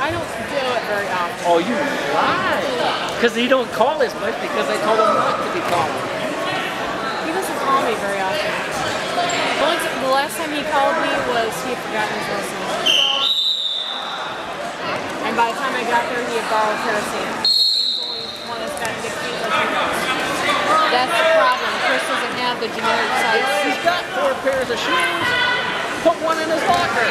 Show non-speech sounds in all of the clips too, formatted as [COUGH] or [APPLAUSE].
I don't do it very often. Oh, you lie. Because he don't call as much because I told him not to be calling. He doesn't call me very often. The, last time he called me was he had forgotten his license. And by the time I got there, he had borrowed kerosene. So Sam's the only one that's got good feet like he does. That's the problem. Chris doesn't have the generic size. He's got four pairs of shoes. Put one in his locker.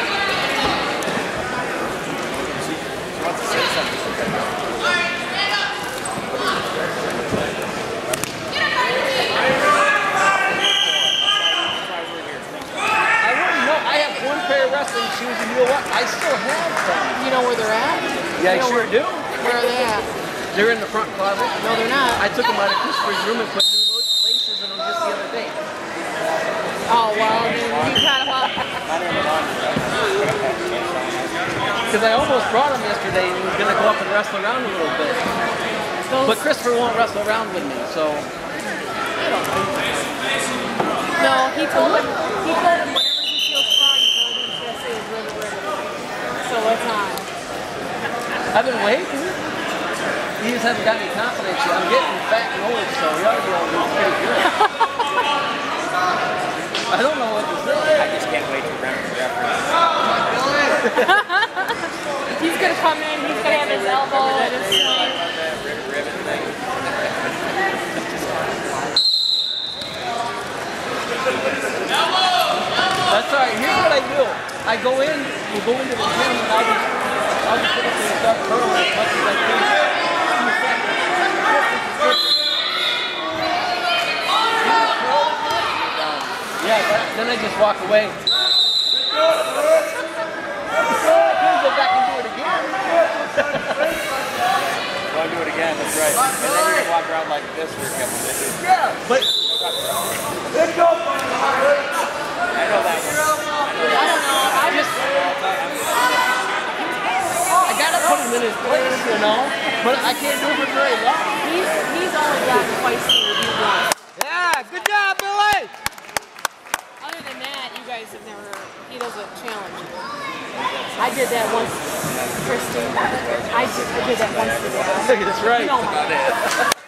I wouldn't know. I have one pair of wrestling shoes, and you know what? I still have some. You know where they're at? Yeah, You I know sure where, do. Where are they at? They're in the front closet. No, they're not. I took them out of Christopher's room and put new laces in them just the other day. Oh, well, then you kind of... Because [LAUGHS] I almost brought him yesterday and he was going to go up and wrestle around a little bit. But Christopher won't wrestle around with me, so no, he told him, he told him whenever he feels strong, he told him to say his river river. So it's on. I've been waiting. He just hasn't got any confidence yet. I'm getting fat and old, so he ought to be able to do pretty good. [LAUGHS] I don't know what to say. I just can't wait to remember reference. [LAUGHS] He's gonna come in, he's gonna have his elbow and his swing. That's all right. Here's what I do. I go in, we'll go into the gym, and I'll just, I'll just sit up there and start curling as much as I can. Yeah, but then I just walk away. Go back and do it again. Go do it again, that's right. And then you're gonna walk around like this for a couple minutes. Yeah, but I know that one. I don't know, I just, I gotta put him in his place, you know. But I can't do it for very long. he's, he's only gotten feisty with you once. Yeah, good job, Billy. Other than that, you guys have never, he doesn't challenge. I did that once, Christy. I did, I did that once today. [LAUGHS] That's right. You know